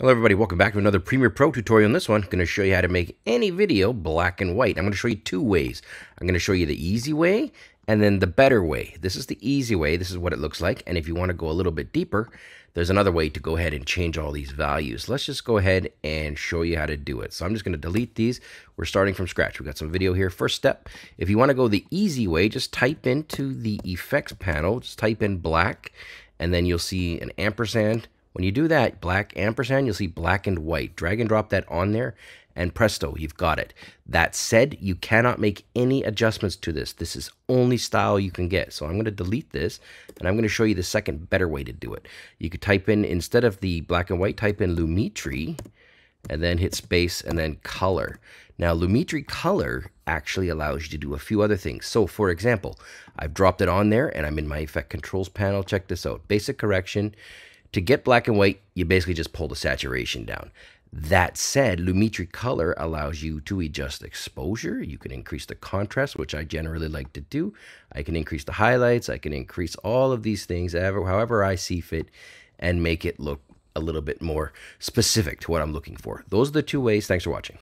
Hello everybody, welcome back to another Premiere Pro tutorial. In this one, I'm going to show you how to make any video black and white. I'm going to show you two ways. I'm going to show you the easy way and then the better way. This is the easy way. This is what it looks like. And if you want to go a little bit deeper, there's another way to go ahead and change all these values. Let's just go ahead and show you how to do it. So I'm just going to delete these. We're starting from scratch. We've got some video here. First step, if you want to go the easy way, just type into the effects panel, just type in black, and then you'll see an ampersand when you do that, black ampersand, you'll see black and white. Drag and drop that on there, and presto, you've got it. That said, you cannot make any adjustments to this. This is only style you can get. So I'm going to delete this, and I'm going to show you the second better way to do it. You could type in, instead of the black and white, type in Lumetri, and then hit space, and then color. Now, Lumetri color actually allows you to do a few other things. So, for example, I've dropped it on there, and I'm in my effect controls panel. Check this out. Basic correction to get black and white, you basically just pull the saturation down. That said, Lumetri Color allows you to adjust exposure. You can increase the contrast, which I generally like to do. I can increase the highlights. I can increase all of these things however I see fit and make it look a little bit more specific to what I'm looking for. Those are the two ways. Thanks for watching.